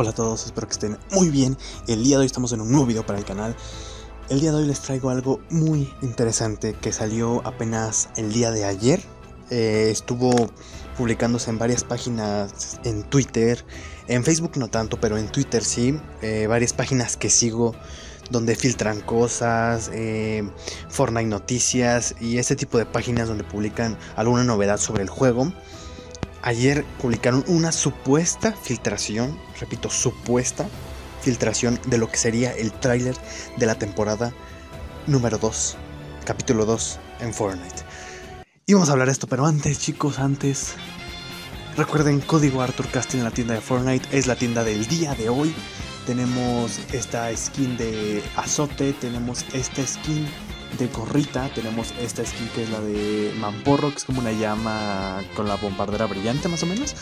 Hola a todos, espero que estén muy bien. El día de hoy estamos en un nuevo video para el canal. El día de hoy les traigo algo muy interesante que salió apenas el día de ayer. Eh, estuvo publicándose en varias páginas en Twitter, en Facebook no tanto, pero en Twitter sí. Eh, varias páginas que sigo donde filtran cosas, eh, Fortnite noticias y ese tipo de páginas donde publican alguna novedad sobre el juego. Ayer publicaron una supuesta filtración, repito, supuesta filtración de lo que sería el tráiler de la temporada número 2, capítulo 2 en Fortnite. Y vamos a hablar de esto, pero antes, chicos, antes. Recuerden, código Arthur Castle en la tienda de Fortnite es la tienda del día de hoy. Tenemos esta skin de azote, tenemos esta skin de gorrita, tenemos esta skin que es la de Mamporro, que es como una llama con la bombardera brillante más o menos.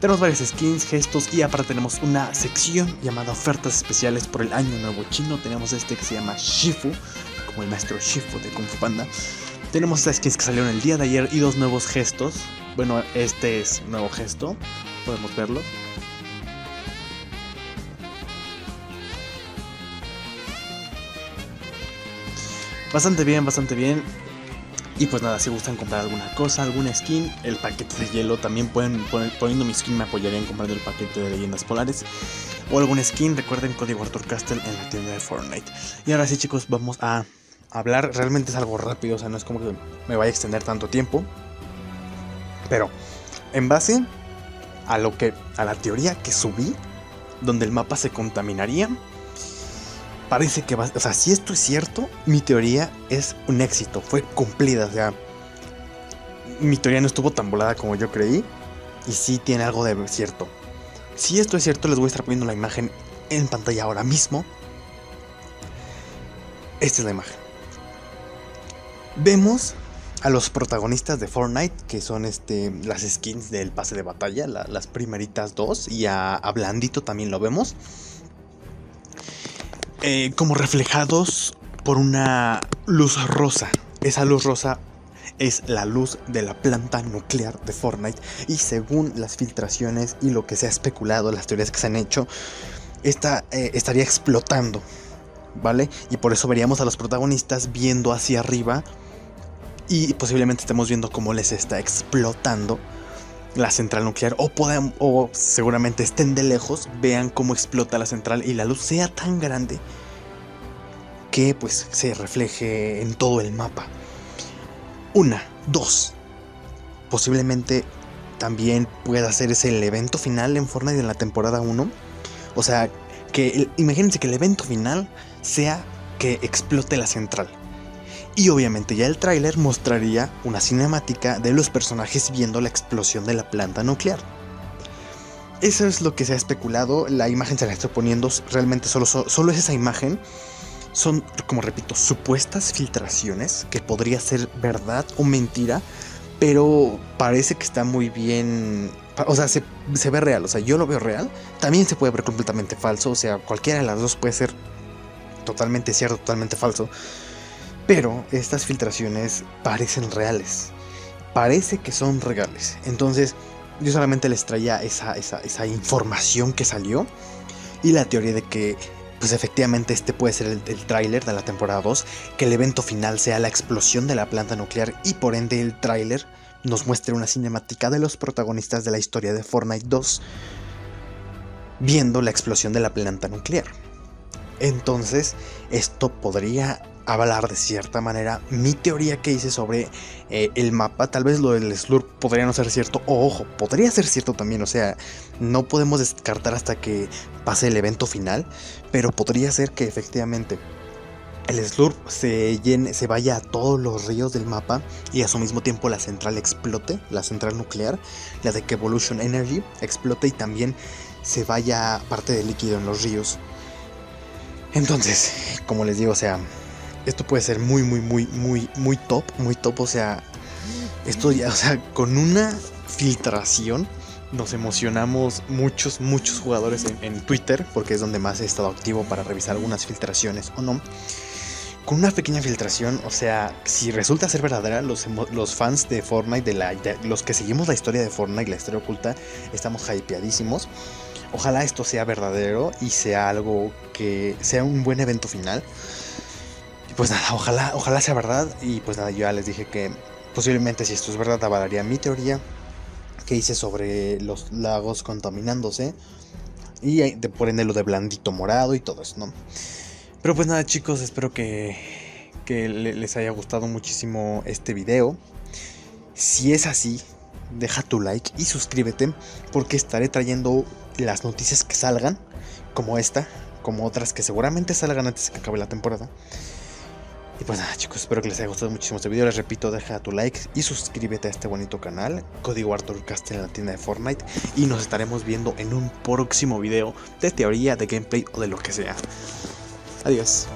Tenemos varias skins, gestos y aparte tenemos una sección llamada ofertas especiales por el año nuevo chino. Tenemos este que se llama Shifu, como el maestro Shifu de Kung Fu Panda. Tenemos estas skins que salieron el día de ayer y dos nuevos gestos. Bueno, este es nuevo gesto, podemos verlo. Bastante bien, bastante bien. Y pues nada, si gustan comprar alguna cosa, alguna skin, el paquete de hielo, también pueden poner, poniendo mi skin me apoyarían comprando el paquete de leyendas polares. O algún skin, recuerden código Arthur Castle en la tienda de Fortnite. Y ahora sí chicos, vamos a hablar, realmente es algo rápido, o sea, no es como que me vaya a extender tanto tiempo. Pero, en base a lo que, a la teoría que subí, donde el mapa se contaminaría, parece que va, o sea, si esto es cierto, mi teoría es un éxito, fue cumplida, o sea, mi teoría no estuvo tan volada como yo creí y sí tiene algo de cierto. Si esto es cierto, les voy a estar poniendo la imagen en pantalla ahora mismo. Esta es la imagen. Vemos a los protagonistas de Fortnite, que son este, las skins del pase de batalla, las primeritas dos, y a, a Blandito también lo vemos. Eh, como reflejados por una luz rosa. Esa luz rosa es la luz de la planta nuclear de Fortnite y según las filtraciones y lo que se ha especulado, las teorías que se han hecho, esta eh, estaría explotando, ¿vale? Y por eso veríamos a los protagonistas viendo hacia arriba y posiblemente estemos viendo cómo les está explotando la central nuclear o, puedan, o seguramente estén de lejos, vean cómo explota la central y la luz sea tan grande que pues se refleje en todo el mapa. Una, dos. Posiblemente también pueda ser ese el evento final en Fortnite en la temporada 1. O sea, que imagínense que el evento final sea que explote la central. Y obviamente ya el tráiler mostraría una cinemática de los personajes viendo la explosión de la planta nuclear. Eso es lo que se ha especulado, la imagen se la estoy poniendo, realmente solo, solo es esa imagen. Son, como repito, supuestas filtraciones que podría ser verdad o mentira, pero parece que está muy bien. O sea, se, se ve real, o sea, yo lo veo real. También se puede ver completamente falso, o sea, cualquiera de las dos puede ser totalmente cierto, totalmente falso. Pero estas filtraciones parecen reales. Parece que son reales. Entonces, yo solamente les traía esa, esa, información que salió. Y la teoría de que, pues efectivamente, este puede ser el, el tráiler de la temporada 2. Que el evento final sea la explosión de la planta nuclear. Y por ende el tráiler nos muestre una cinemática de los protagonistas de la historia de Fortnite 2. Viendo la explosión de la planta nuclear. Entonces, esto podría hablar de cierta manera mi teoría que hice sobre eh, el mapa. Tal vez lo del Slurp podría no ser cierto. O ojo, podría ser cierto también. O sea, no podemos descartar hasta que pase el evento final. Pero podría ser que efectivamente el Slurp se, llene, se vaya a todos los ríos del mapa y a su mismo tiempo la central explote, la central nuclear, la de Evolution Energy explote y también se vaya parte de líquido en los ríos. Entonces, como les digo, o sea, esto puede ser muy, muy, muy, muy, muy top, muy top. O sea, esto ya, o sea, con una filtración nos emocionamos muchos, muchos jugadores en, Twitter, porque es donde más he estado activo para revisar algunas filtraciones o no. Con una pequeña filtración, o sea, si resulta ser verdadera, los, los fans de Fortnite, de, la, los que seguimos la historia de Fortnite, la historia oculta, estamos hypeadísimos. Ojalá esto sea verdadero y sea algo que sea un buen evento final. Y pues nada, ojalá, ojalá sea verdad. Y pues nada, yo ya les dije que posiblemente si esto es verdad avalaría mi teoría que hice sobre los lagos contaminándose. Y de, por ende lo de blandito morado y todo eso, ¿no? Pero pues nada chicos, espero que, que les haya gustado muchísimo este video. Si es así, deja tu like y suscríbete porque estaré trayendo las noticias que salgan, como esta, como otras que seguramente salgan antes de que acabe la temporada. Y pues nada chicos, espero que les haya gustado muchísimo este video. Les repito, deja tu like y suscríbete a este bonito canal. Código Arthur Castle en la tienda de Fortnite. Y nos estaremos viendo en un próximo video de teoría, de gameplay o de lo que sea. Adiós.